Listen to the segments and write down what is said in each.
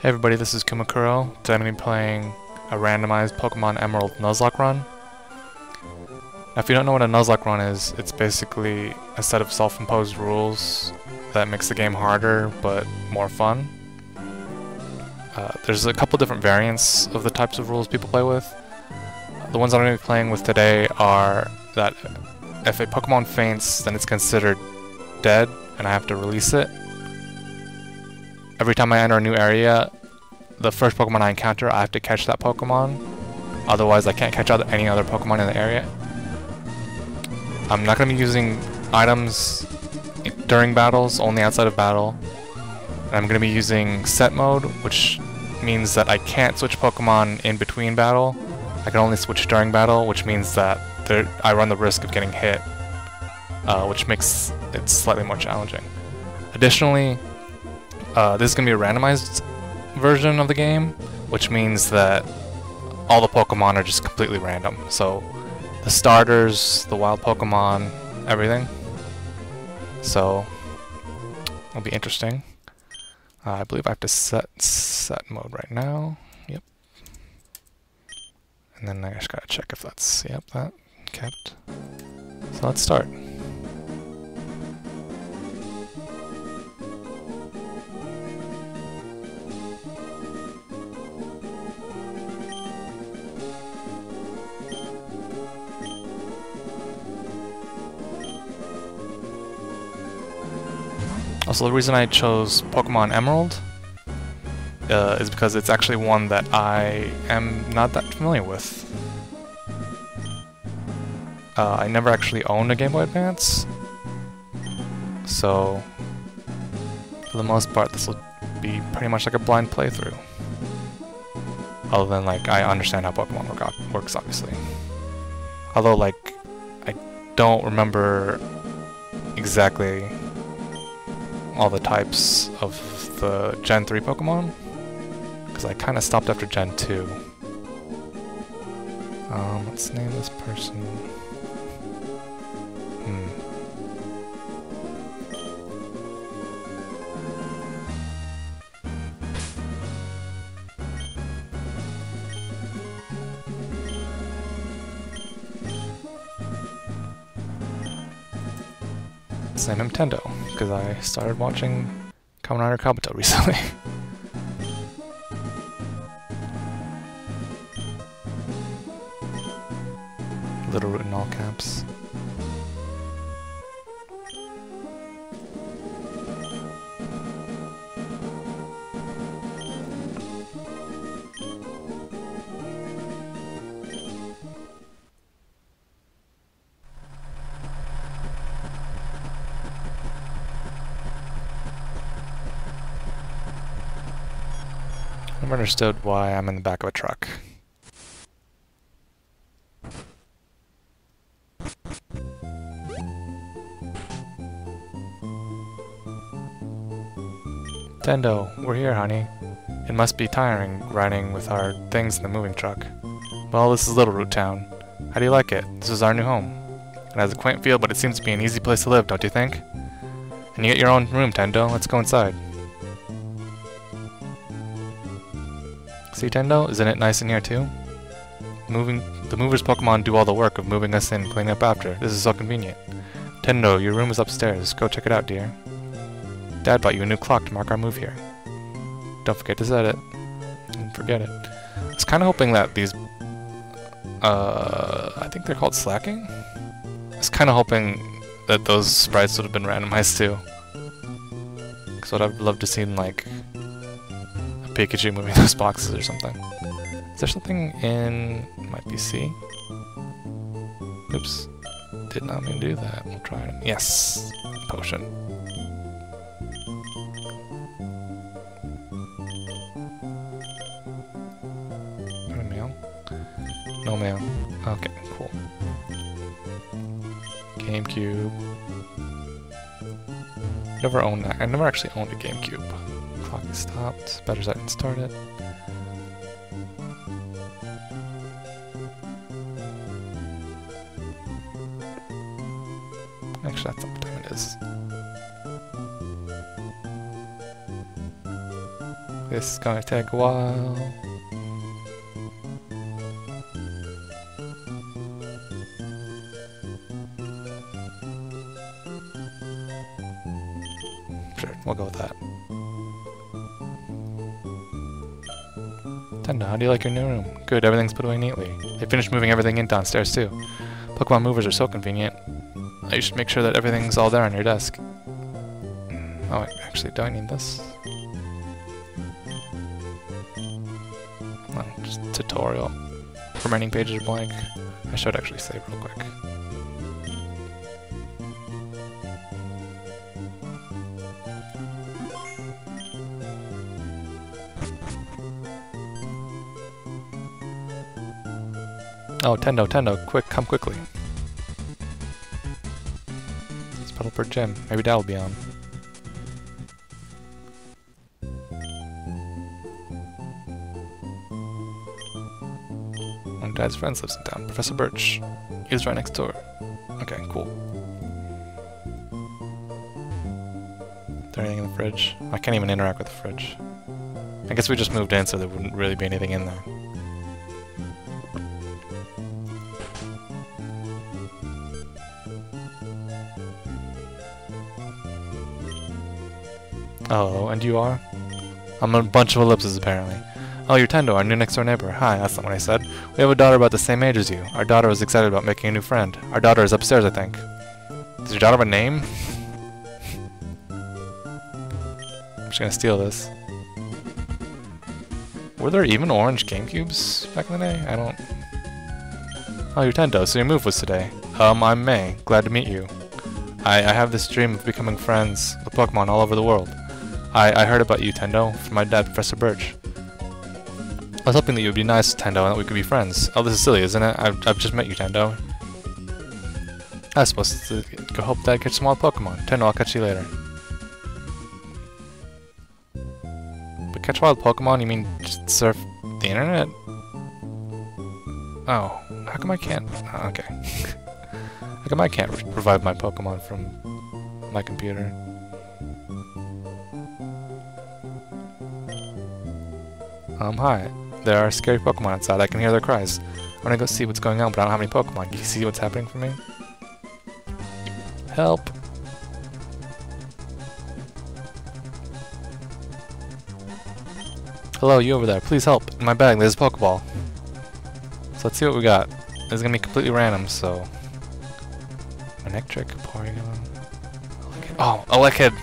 Hey everybody, this is Kumakuro. Today I'm going to be playing a randomized Pokemon Emerald Nuzlocke run. Now if you don't know what a Nuzlocke run is, it's basically a set of self-imposed rules that makes the game harder but more fun. Uh, there's a couple different variants of the types of rules people play with. The ones I'm going to be playing with today are that if a Pokemon faints, then it's considered dead and I have to release it every time I enter a new area, the first Pokemon I encounter, I have to catch that Pokemon. Otherwise, I can't catch out any other Pokemon in the area. I'm not going to be using items during battles, only outside of battle. And I'm going to be using set mode, which means that I can't switch Pokemon in between battle. I can only switch during battle, which means that I run the risk of getting hit, uh, which makes it slightly more challenging. Additionally, uh, this is going to be a randomized version of the game, which means that all the Pokemon are just completely random. So the starters, the wild Pokemon, everything. So it'll be interesting. Uh, I believe I have to set set mode right now. Yep. And then I just gotta check if that's yep that kept. So let's start. Also, the reason I chose Pokemon Emerald uh, is because it's actually one that I am not that familiar with. Uh, I never actually owned a Game Boy Advance, so for the most part this will be pretty much like a blind playthrough. Other than, like, I understand how Pokemon work works, obviously. Although, like, I don't remember exactly all the types of the Gen 3 Pokemon, because I kind of stopped after Gen 2. Um, let's name this person. Name him Tendo, because I started watching Kamen Rider Kabuto recently. Littleroot in all caps. I've understood why I'm in the back of a truck. Tendo, we're here, honey. It must be tiring riding with our things in the moving truck. Well, this is Littleroot Town. How do you like it? This is our new home. It has a quaint feel, but it seems to be an easy place to live, don't you think? And you get your own room, Tendo. Let's go inside. See, Tendo? Isn't it nice in here, too? Moving The mover's Pokemon do all the work of moving us in and cleaning up after. This is so convenient. Tendo, your room is upstairs. Go check it out, dear. Dad bought you a new clock to mark our move here. Don't forget to set it. Don't forget it. I was kind of hoping that these... Uh, I think they're called slacking? I was kind of hoping that those sprites would have been randomized too. Because what I'd love to see like a Pikachu moving those boxes or something. Is there something in my PC? Oops. Did not mean to do that. We'll try it. Yes! Potion. No mail? No mail. Okay, cool. GameCube. Never owned that. I never actually owned a GameCube. Stopped. Better I didn't start it. Actually, that's not what time it is. This is gonna take a while. Sure, we'll go with that. How do you like your new room? Good, everything's put away neatly. They finished moving everything in downstairs too. Pokemon movers are so convenient. You should make sure that everything's all there on your desk. Mm, oh, wait, actually, do I need this? Oh, just tutorial. Remaining pages are blank. I should actually save real quick. Oh, Tendo, Tendo, quick, come quickly. It's Petalburg Gym. Maybe will be on. One of Dad's friends lives in town, Professor Birch. He lives right next door. Okay, cool. Is there anything in the fridge? I can't even interact with the fridge. I guess we just moved in, so there wouldn't really be anything in there. Oh, and you are? I'm a bunch of ellipses, apparently. Oh, you're Tendo, our new next-door neighbor. Hi, that's not what I said. We have a daughter about the same age as you. Our daughter is excited about making a new friend. Our daughter is upstairs, I think. Does your daughter have a name? I'm just gonna steal this. Were there even orange GameCubes back in the day? I don't... Oh, you're Tendo, so your move was today. Um, I'm May. Glad to meet you. I, I have this dream of becoming friends with Pokemon all over the world. I, I heard about you, Tendo, from my dad, Professor Birch. I was hoping that you would be nice, Tendo, and that we could be friends. Oh, this is silly, isn't it? I've, I've just met you, Tendo. I was supposed to go help Dad catch some wild Pokemon. Tendo, I'll catch you later. But catch wild Pokemon, you mean just surf the internet? Oh, how come I can't? Oh, okay. how come I can't revive my Pokemon from my computer? Um, hi. There are scary Pokemon outside. I can hear their cries. I'm gonna go see what's going on, but I don't have any Pokemon. Can you see what's happening for me? Help! Hello, you over there. Please help. In my bag, there's a Pokeball. So let's see what we got. This is to be completely random, so... Electric, Porygon... Oh, Elekid!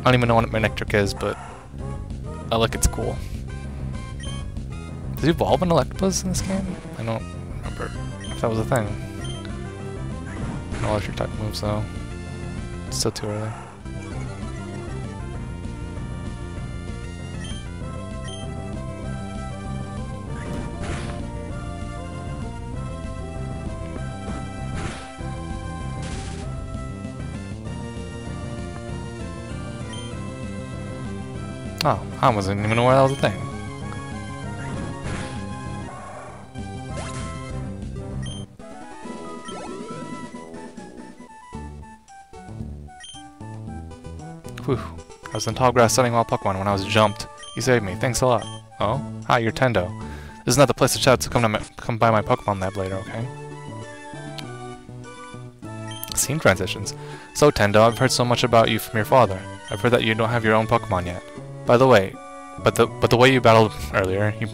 I don't even know what Manectric is, but I like it's cool. Does he evolve an Electabuzz in this game? I don't remember if that was a thing. No electric type moves though. It's still too early. I wasn't even aware that was a thing. Whew. I was in tall grass studying wild Pokemon when I was jumped. You saved me. Thanks a lot. Oh? Hi, you're Tendo. This is not the place to shout, so come, to my, come by my Pokemon lab later, okay? Scene transitions. So, Tendo, I've heard so much about you from your father. I've heard that you don't have your own Pokemon yet. By the way, but the but the way you battled earlier, you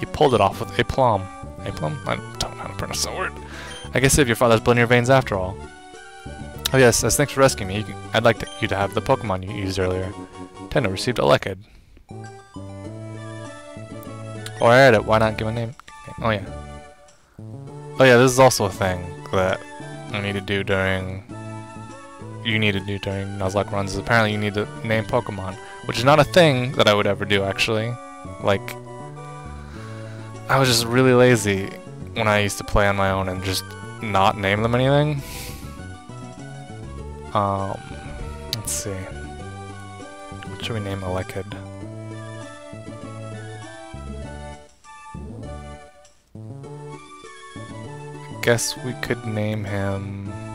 you pulled it off with a plum. A plum? I don't know how to pronounce that word. I guess if your father's blood in your veins after all. Oh yes, as thanks for rescuing me, I'd like to, you to have the Pokemon you used earlier. Tendo received Elekid. Oh, I had it. Why not give a name? Oh yeah. Oh yeah, this is also a thing that I need to do during you need to do during Nuzlocke runs is apparently you need to name Pokemon, which is not a thing that I would ever do actually. Like, I was just really lazy when I used to play on my own and just not name them anything. Um, let's see. What should we name Elekid? Guess we could name him...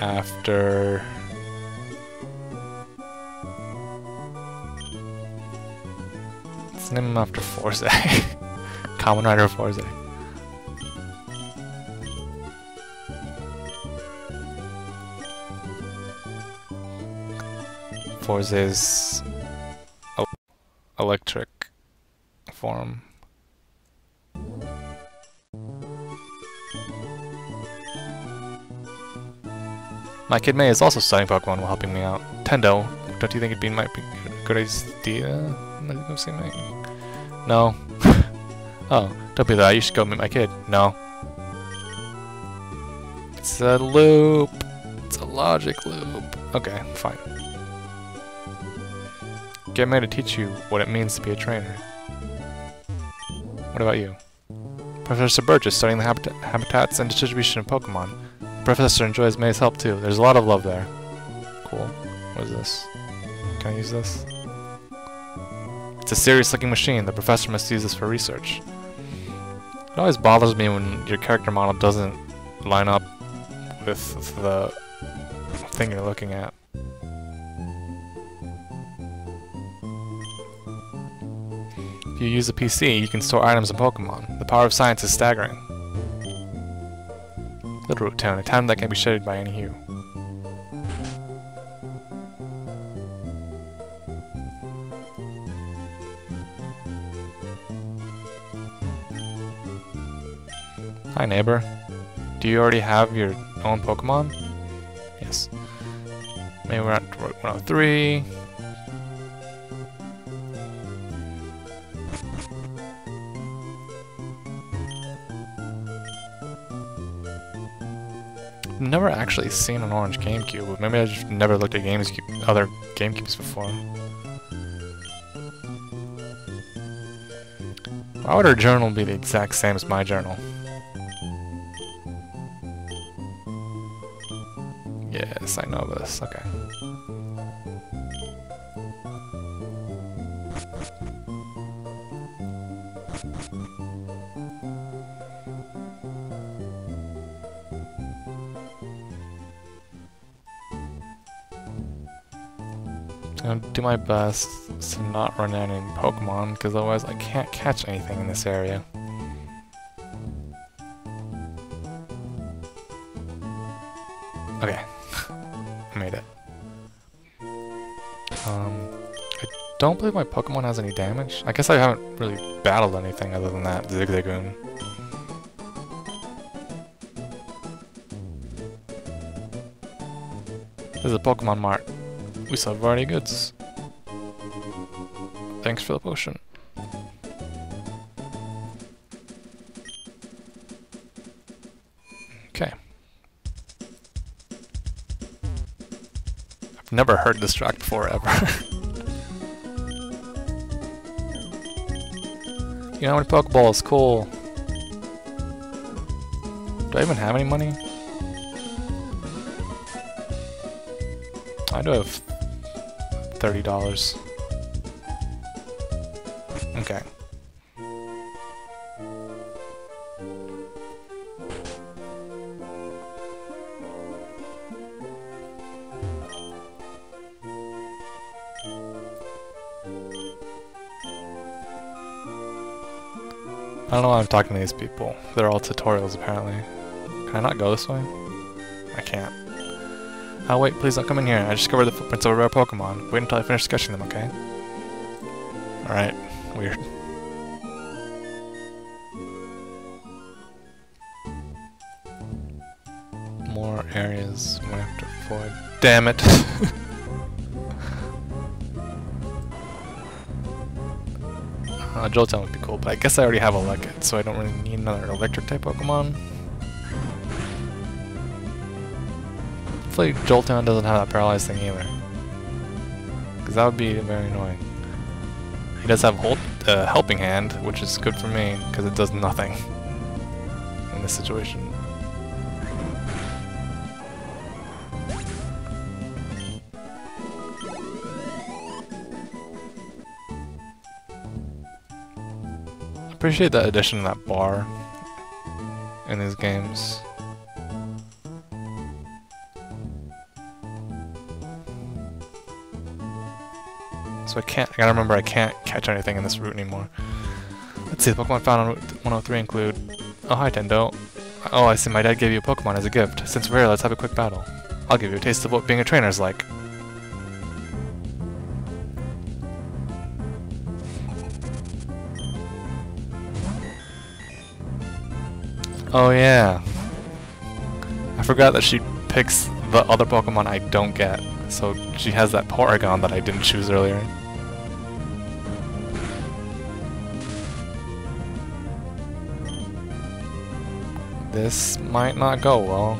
after... Let's name him after Fourze. Kamen Rider Fourze. Fourze's My kid May is also studying Pokemon while helping me out. Tendo, don't you think it'd be might be a good idea? No. oh, don't be that. You should go meet my kid. No. It's a loop. It's a logic loop. Okay, fine. Get me to teach you what it means to be a trainer. What about you? Professor is studying the habita habitats and distribution of Pokemon. Professor enjoys May's help too. There's a lot of love there. Cool. What is this? Can I use this? It's a serious looking machine. The professor must use this for research. It always bothers me when your character model doesn't line up with the thing you're looking at. If you use a PC, you can store items and Pokemon. The power of science is staggering. Littleroot Town, a town that can be shaded by any hue. Hi neighbor. Do you already have your own Pokemon? Yes. Maybe we're at 103. Never actually seen an orange GameCube. Maybe I just never looked at games other GameCubes before. Why would her journal be the exact same as my journal? Yes, I know this. Okay. Gonna do my best to not run out any Pokemon, because otherwise I can't catch anything in this area. Okay. Made it. Um, I don't believe my Pokemon has any damage. I guess I haven't really battled anything other than that Zigzagoon. There's a Pokemon Mart. We sell variety goods. Thanks for the potion. Okay. I've never heard this track before, ever. you know how many Pokeballs? Cool. Do I even have any money? I do have $30. Okay. I don't know why I'm talking to these people. They're all tutorials, apparently. Can I not go this way? I can't. Oh wait, please don't come in here. I discovered the footprints of a rare Pokemon. Wait until I finish sketching them, okay? Alright, weird. More areas we have to avoid. Damn it! uh, Jolteon would be cool, but I guess I already have Elekid, so I don't really need another electric type Pokemon. Hopefully Jolteon doesn't have that paralyzed thing either. Because that would be very annoying. He does have hold, uh, Helping Hand, which is good for me, because it does nothing in this situation. appreciate that addition of that bar in these games. So I can't, I gotta remember I can't catch anything in this route anymore. Let's see, the Pokemon found on Route 103 include... Oh, hi Tendo. Oh, I see my dad gave you a Pokemon as a gift. Since we're here, let's have a quick battle. I'll give you a taste of what being a trainer is like. Oh yeah. I forgot that she picks the other Pokemon I don't get. So she has that Porygon that I didn't choose earlier. This might not go well.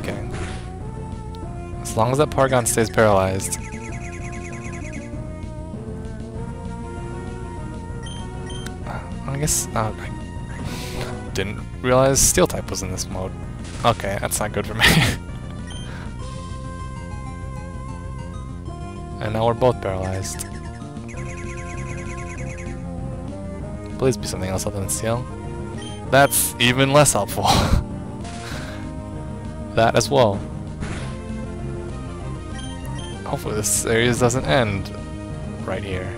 okay. As long as that Porygon stays paralyzed. I guess uh, I didn't realize Steel type was in this mode. Okay, that's not good for me. and now we're both paralyzed. Please be something else other than steel. That's even less helpful. that as well. Hopefully this series doesn't end right here.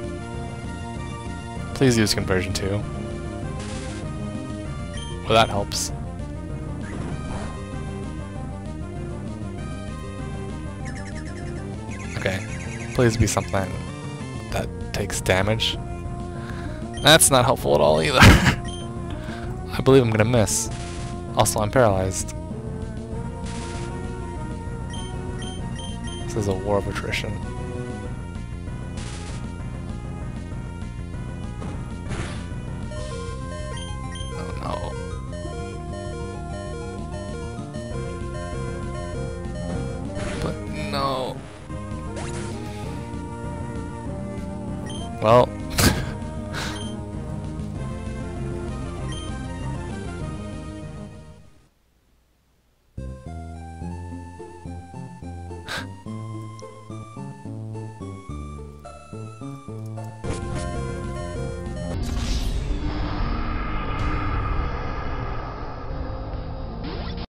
Please use conversion 2. Well, that helps. Okay, please be something that takes damage. That's not helpful at all either. I believe I'm gonna miss. Also, I'm paralyzed. This is a war of attrition. Oh no. But no. Well,